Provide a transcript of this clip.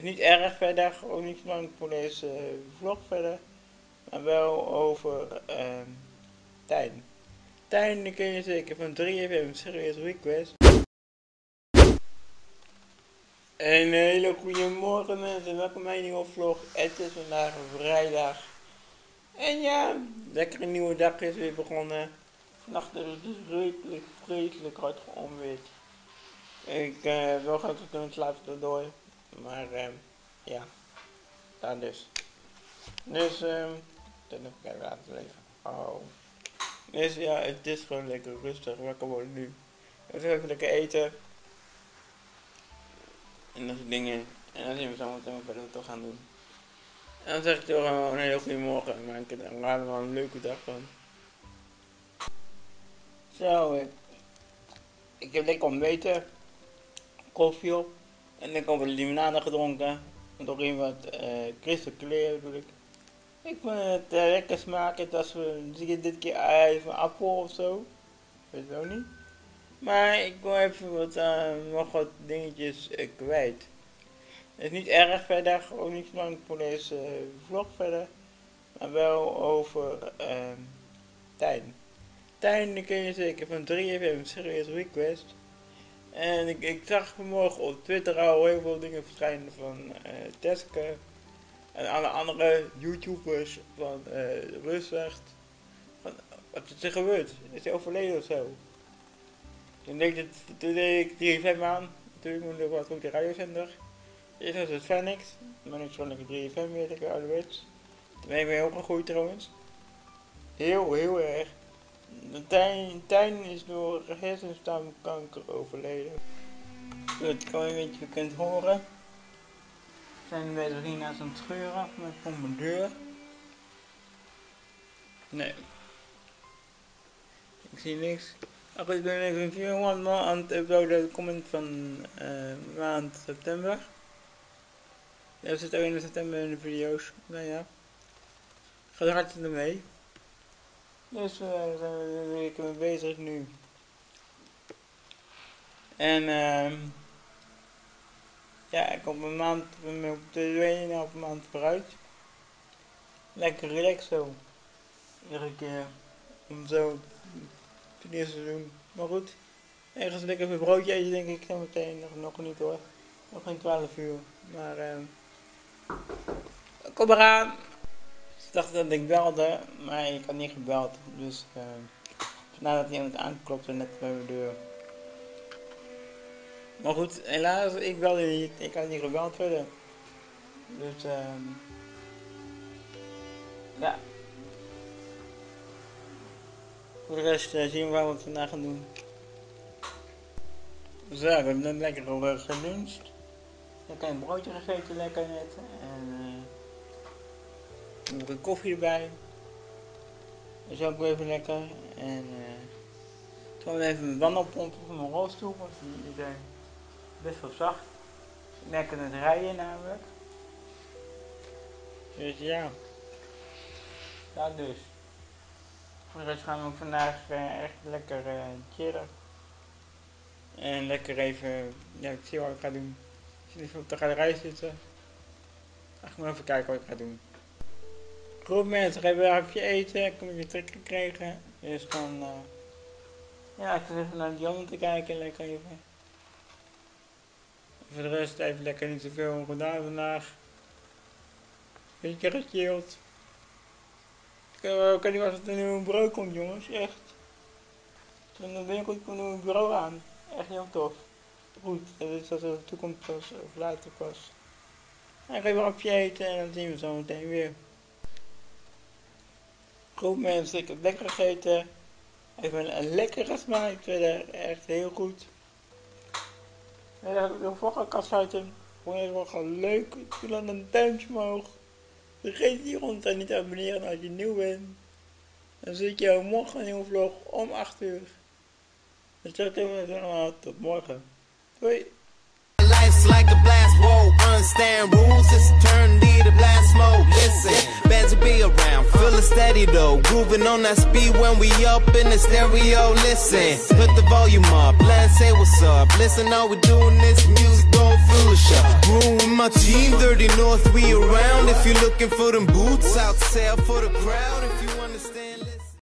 Niet erg verder, ook niet lang voor deze eh, vlog verder, maar wel over uh, Tijn. Tijn, die je zeker van 3FM Serious Request. Een hele goede morgen mensen, welkom bij een nieuwe vlog. Het is vandaag vrijdag. En ja, lekker een nieuwe dag is weer begonnen. Vannacht is het dus redelijk, vreselijk hard geonweerd. Ik uh, wil graag kunnen slapen erdoor. Maar uh, ja, dat dus. Dus, um, dan even kijken laten leven. Oh. Dus ja, het is gewoon lekker rustig, wakker worden nu. Even lekker eten. En dat soort dingen. En dan zien we zo meteen wat we toch gaan doen. En dan zeg ik toch gewoon een hele goede morgen. En maak er wel een leuke dag van. Zo, ik, ik heb lekker ontbeten. Koffie op. En ik heb limonade gedronken. En toch in wat uh, crystal clear bedoel ik. Ik vond het uh, lekker smaken. Het was uh, dit keer ijs van appel of zo. Weet het ook niet. Maar ik wil even wat, uh, nog wat dingetjes kwijt. Het is niet erg verder, ook niet lang voor deze vlog verder. Maar wel over Tijn. Tijn, ken je zeker van 3FM Serious Request. En ik, ik zag vanmorgen op Twitter al heel veel dingen verschijnen van uh, Teske. En alle andere YouTubers van uh, Rusland. Van, wat is er gebeurd? Is hij overleden of zo? Toen deed, het, toen deed ik 3FM aan. Toen moest ik wat op de radiozender. Eerst was het. Dan ben ik zo lekker 3FM weer, lekker ouderwets. Toen ben ik weer heel gegroeid trouwens. Heel, heel erg. Tijn, Tijn is door hersenstamkanker overleden. Dat kan je kunt horen. We zijn hier naast aan het scheuren met deur. Nee. Ik zie niks. Ach, ik ben even een video aan het uploaden. Dat komt van uh, maand september. Ja, er zit ook in september in de video's. Nou ja. Ga er hartstikke mee. Dus uh, daar zijn we er weer mee bezig nu. En uh, ja, ik kom een maand, op de 2,5 maand vooruit. Lekker relax zo. Iedere keer om zo video's te doen. Maar goed, ergens lekker even broodje eten denk ik zo meteen. Nog, nog niet hoor. Nog geen 12 uur. Maar uh, kom eraan. Ze dachten dat ik belde, maar ik had niet gebeld. Dus uh, vandaar dat iemand aanklopte net bij mijn deur. Maar goed, helaas, ik belde niet. Ik had niet gebeld verder. Dus uh, ja. Voor de rest uh, zien we wat we vandaag gaan doen. Zo, we hebben net lekker geluncht. Ik heb een broodje gegeten, lekker net. En uh, nog een koffie erbij. Dat is ook even lekker. En uh, we even mijn wanden pompen van mijn rolstoel, want die best wel zacht. Ik merk het rijden namelijk. Dus ja. Dat dus. Voor de rest gaan we vandaag uh, echt lekker uh, chillen. En lekker even, ja ik zie wat ik ga doen. Ik zit even op de galerij zitten. Ik moet even kijken wat ik ga doen. Goed mensen, heb een hapje eten, ik heb een trek gekregen. Dus gewoon, uh, ja ik zit even naar de jongen te kijken, lekker even. Voor de rest even lekker niet zoveel gedaan vandaag. Beetje gechilled. Ik kan niet wat er nu een bureau komt jongens, echt. Dan ben ik goed voor een bureau aan. Echt heel tof. Goed, dat is als de toekomst pas of later pas. Ga even een hapje eten en dan zien we zo meteen weer. Goed mensen, ik heb lekker gegeten. Even een lekkere smaak verder, echt heel goed. En dan heb ik nog vlog gaan afsluiten. Vond je het wel gewoon leuk? Doe dan een duimpje omhoog. Vergeet hieronder niet te abonneren als je nieuw bent. Dan zie ik jou morgen een nieuwe vlog om 8 uur. Dus dat doen we allemaal. Tot morgen. Doei. Life's like a blast, whoa, understand rules, it's eternity to blast mode. Steady. though. Grooving on that speed when we up in the stereo. Listen, put the volume up. Let's say what's up. Listen, all we doing is music, don't foolish up. Room with my team, Dirty North, we around. If you're looking for them boots out, sale for the crowd. If you understand.